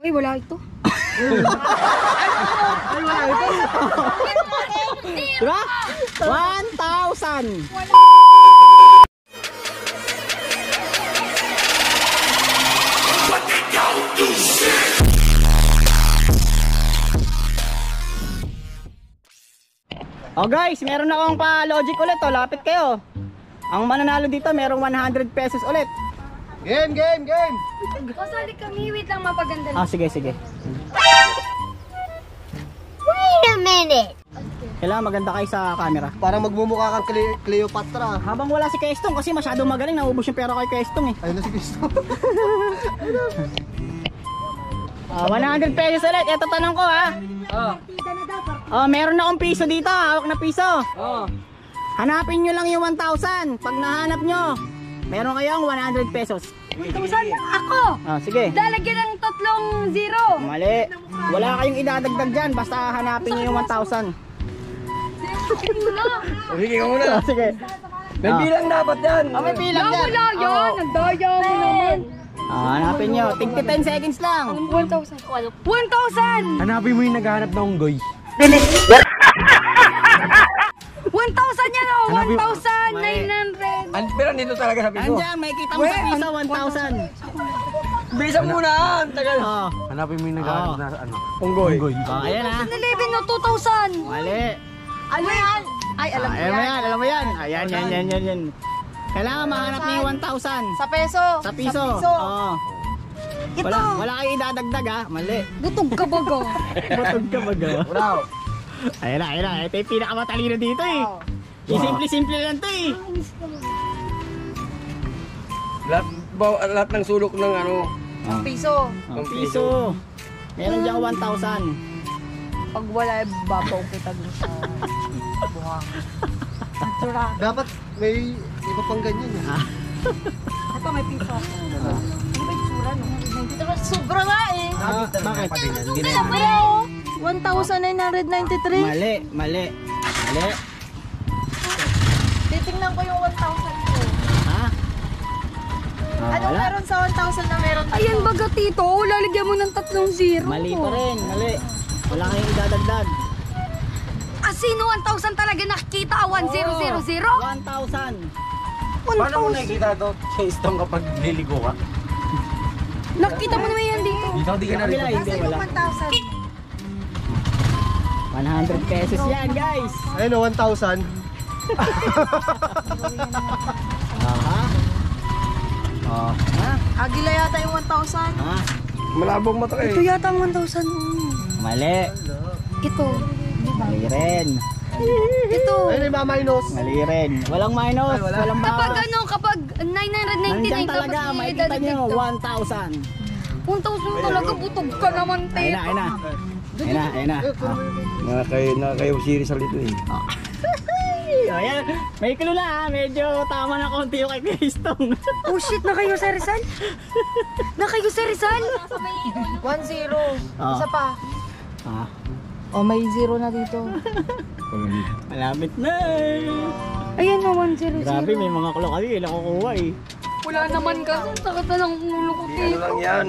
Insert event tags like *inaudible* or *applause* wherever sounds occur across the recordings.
Uy, wala ito. Diba? 1,000. Oh guys, meron akong pa-logic ulit oh. Lapit kayo. Ang mananalo dito, merong 100 pesos ulit. Game, game, game! Kasali kami, wait lang mapaganda Ah, sige, sige. Wait a minute. Kailangan maganda kayo sa camera. Parang magmumukha kang Cle- Cleopatra. Habang wala si Kestong kasi masyadong magaling, naubos yung pera kay Kestong eh. Ayun na si Cristo. *laughs* Ah, 100 pesos ulit. Ito tanong ko ha. Ah. Oh, meron na akong piso dito, hawak na piso. Oh. Hanapin nyo lang yung 1,000. Pag nahanap nyo, meron kayong 100 pesos. 1,000? Ako! Ah, sige. Lalagyan ng tatlong zero. Mali. Wala kayong idadagdag dyan, basta hanapin nyo yung 1,000. Muna. *laughs* Sige ka muna. Ah, sige. May Ah. bilang dapat yan. Ah, may bilang Wala, dyan. wala yan. Ang daya mo naman. Ah, hanapin nyo. Tigti 10 seconds lang. 1,000. 1,000! Hanapin mo yung naghahanap ng unggoy. 1,000 yan oh! Hanapin- 1,900! An pero nito talaga sa piso. Andyan, may kita mo sa piso, 1,000. Bilisan muna. Ang tagal. Oh. Hanapin mo yung naghahanap na ano. Unggoy. Unggoy. Oh, ayan ah. 11 no, 2,000! Mali. Ano yan? Ay, alam Ah, alam mo yan, alam mo yan. Ayan, yan, yan, yan, yan. Kailangan mahanap niyo yung 1,000. Sa peso. Sa piso. Oo. Wala, wala kayo idadagdag ha. Mali. Butog ka baga. *laughs* Butog ka ba ga? Wow. Ayan na, ayan na. Ito yung pinakamatalino dito eh. Yung simple-simple lang to eh. Lahat, ba- lahat ng sulok ng ano. Piso. Ang piso. Meron dyan 1,000. Pag wala, babaw kita dun sa buhang. Natura. Dapat may iba pang ganyan. eh. Ito may piso. Ano ba yung tsura no? Sobra nga eh. Ah, bakit? Ba yun? 1,993. Mali, mali. Mali. Titingnan ko yung 1,000 ko. Ha? Ah, Anong wala. meron sa 1,000 na meron? Ayan baga tito, lalagyan mo ng tatlong zero. Mali pa rin, mali. Wala kayong idadagdag. Ah, sino 1,000 talaga nakikita? 1,000? 1,000. Paano mo nakikita to? Sa istong kapag liligo ka? Nakita mo naman yan dito. Dito di ka Sa kabila, hindi, wala. 100 pesos yan, guys. Ayun o, 1,000. *laughs* Oh, ha? Agila yata yung 1,000. Ha? Malabong mata eh. Ito yata ang 1,000. Mali. Ito. Mali rin. Ito. Ayun yung minus. Mali rin. Walang minus, Ay, wala. walang Kapag bawas. ano, kapag 999 Nandyan tapos talaga, may makikita nyo, daw. 1,000. 1,000 talaga, butog ka naman, Ayun na, ayun na. Ayun na, ayun na. Ah. Nakakayo, nakakayo series sa lito eh. Ay, Ayan, may clue na ha. Medyo tama na konti yung kay Kristong. *laughs* Oh shit, na kayo sa Rizal? Na kayo sa Rizal? 1-0. Ah. Isa pa. ah, Oh, may zero na dito. malapit na. Ayan na, 1-0. Grabe, may mga clue kasi nakukuha eh. Wala naman kasi. Sakit na ng ulo ko, Ano tito. lang yan?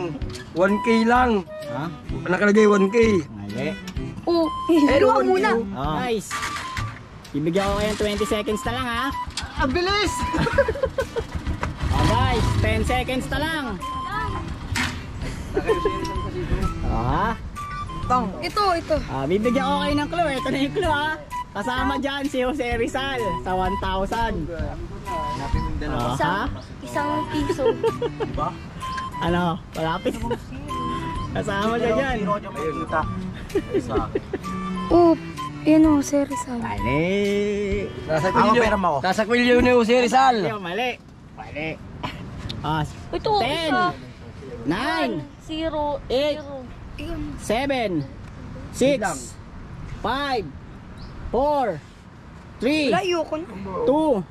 1K lang. Ha? Nakalagay 1K. Mali. Oh, *laughs* hiluwa muna. Oh. Guys, ibigyan ko kayo ng 20 seconds na lang ha. Ang bilis! Oh guys, 10 seconds na lang. Oh, ha? Ito, ito. Ah, bibigyan ko kayo ng clue. Ito na yung clue ha. Kasama dyan si Jose Rizal sa 1,000. Oh, ha? Isang piso. Ano? Malapit. Kasama siya dyan. Ayun, ita. Oh, yan o, si Rizal. Mali. Nasa kwilyo. Nasa kwilyo ni Jose Rizal. Mali, mali. Ah, Ito, 10, 9, Zero. 8, 7, 6, 5, 4, 3, Ayoko na. 2,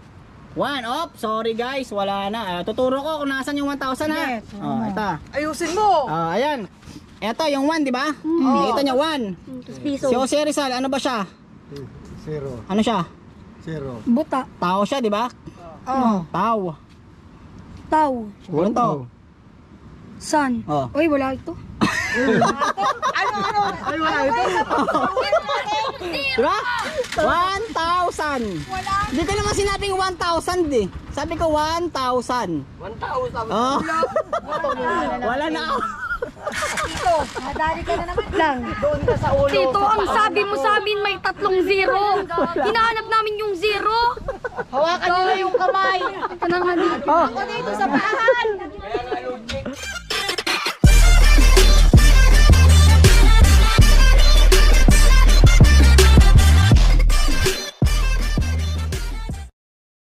1. Op, sorry guys, wala na. Ah, tuturo ko kung nasan yung 1,000 ha. Oh, ito. Ayusin mo. Ah, ayan. Ito yung 1, di ba? Nakita niyo 1. Piso. Si Jose Rizal, ano ba siya? Zero. Ano siya? Zero. Buta. Tao siya, di ba? Oh. Tao. Tao. Walang tao. San. Oh. Uy, wala ito. Ano, ano? Ay, wala ito. Diba? 1,000. Hindi ko naman sinabing 1,000 eh. Sabi ko 1,000. 1,000. Oh. Wala na ako. Tito, madali ka na naman lang. Doon ka sa ulo. Tito, ang sabi mo sa amin may tatlong zero. Hinahanap namin yung zero. Hawakan niyo na yung kamay. Ito na nga dito. Ako dito sa bahan.